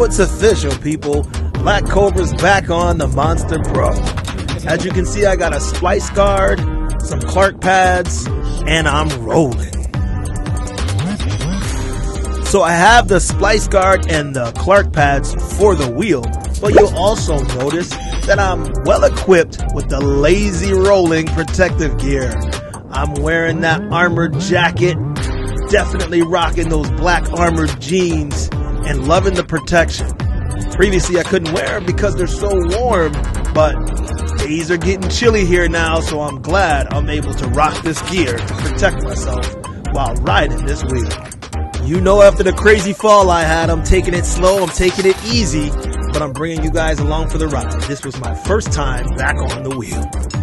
It's official, people. Black Cobra's back on the Monster Pro. As you can see, I got a SplyceGuard, some Clarkpads, and I'm rolling. So I have the SplyceGuard and the Clarkpads for the wheel, but you'll also notice that I'm well equipped with the LazyRolling protective gear. I'm wearing that armored jacket, definitely rocking those black armored jeans, and loving the protection. Previously, I couldn't wear them because they're so warm, but days are getting chilly here now, so I'm glad I'm able to rock this gear to protect myself while riding this wheel. You know, after the crazy fall I had, I'm taking it slow, I'm taking it easy, but I'm bringing you guys along for the ride. This was my first time back on the wheel.